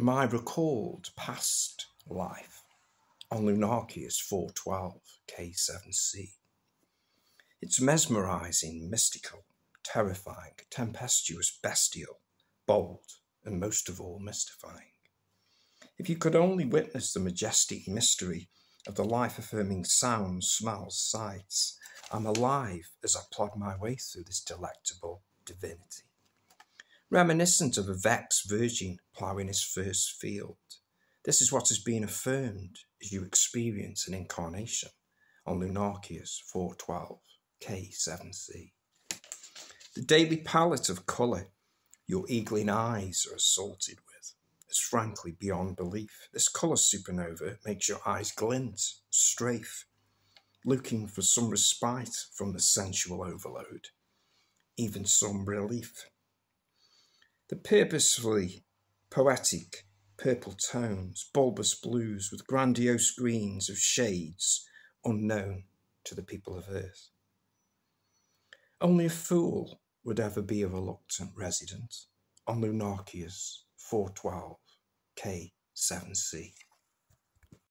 my recalled past life on Lunarkius 412 K7c. It's mesmerizing, mystical, terrifying, tempestuous, bestial, bold, and most of all mystifying. If you could only witness the majestic mystery of the life affirming sounds, smells, sights, I'm alive as I plod my way through this delectable divinity reminiscent of a vexed virgin ploughing his first field. This is what is being affirmed as you experience an incarnation on Lunarkius 412 K7c. The daily palette of colour your eagling eyes are assaulted with is frankly beyond belief. This colour supernova makes your eyes glint, strafe, looking for some respite from the sensual overload, even some relief. The purposefully poetic purple tones, bulbous blues with grandiose greens of shades unknown to the people of Earth. Only a fool would ever be a reluctant resident on Lunarkius 412 K7c.